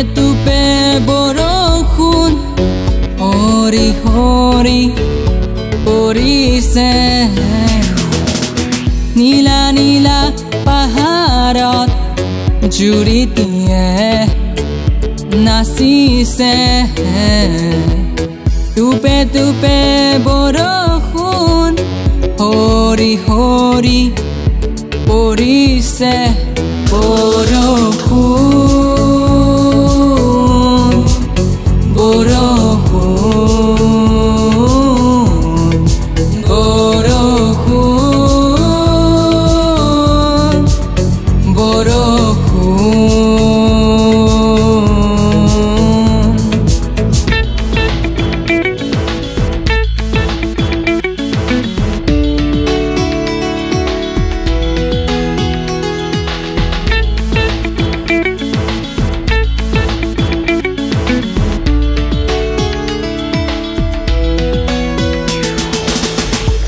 টুপে টুপে বৰষুণ হৰি হৰি পৰিছে নীলা নীলা পাহাৰত জুৰিটিয়ে নাচিছে টুপে টুপে বৰষুণ হৰি হৰি পৰিছে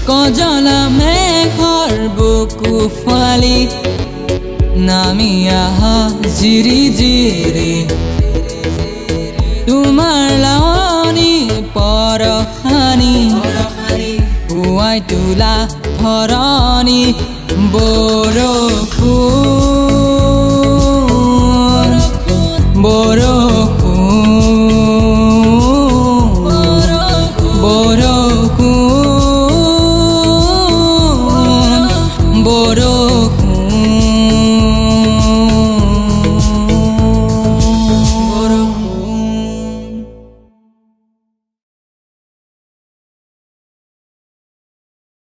কজলা মেঘৰ বুকু ফালি নামি আহা জিৰি জিৰি। তোমাৰ লাৱনি পৰসানি পুৱাই তোলা ভৰণি বৰফু বৰফু বৰফু বৰ